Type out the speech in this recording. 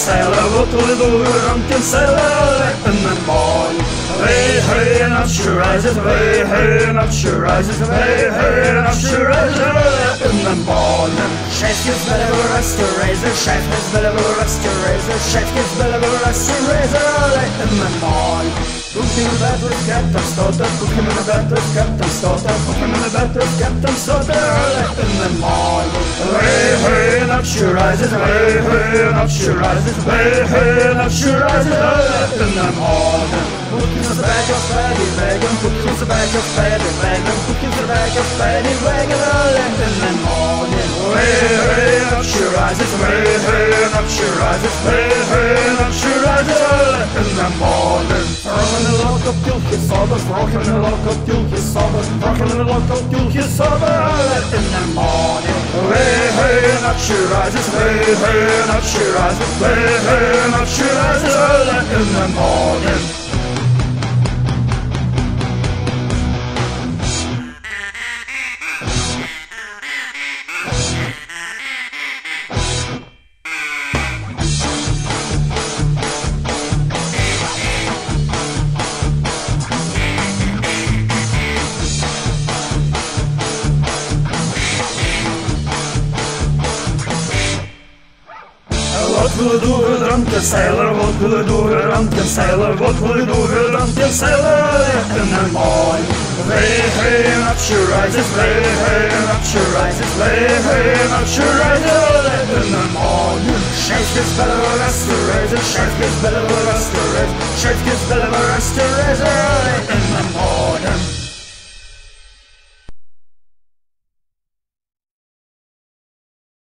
sailor, what will do, drunken sailor, in the morning. Hey, hey, and up she rises, hey, hey, and up she rises, hey, hey, and up she rises, in the morning. Chef a rest to razor, chef a rest to razor, chef a rest to razor, in the morning. Cooking in the bed with Captain's daughter, cooking in the bed with Captain's daughter, cooking in the bed with Captain's daughter, early in the morning. Hey, hey, and up she rises, hey, hey, and up she rises, hey, hey, and up she rises, early in the morning. Cooking in the back of Paddy Wagon, cooking in the back of Paddy Wagon, cooking in the back of Paddy Wagon, early in the morning. And up she rises, hey, hey, and up she rises, hey, hey, up she rises, early in the morning. Rockin' the local till his sober, rockin' the local till his sober, rockin' the local till his sober, in the morning. Hey, hey, and up she rises, hey, hey, and up she rises, hey, hey, up she rises, early in the morning. Will you do with a drunken sailor? What will you do with a drunken sailor? What will do with a drunken sailor in the morning? Hey, hey, and up she rises, hey, hey, and up rises, hey, hey, and up she rises in the morning. Chef gets better of a restoration, chef gets better of a restoration, chef gets better of a restoration in the morning.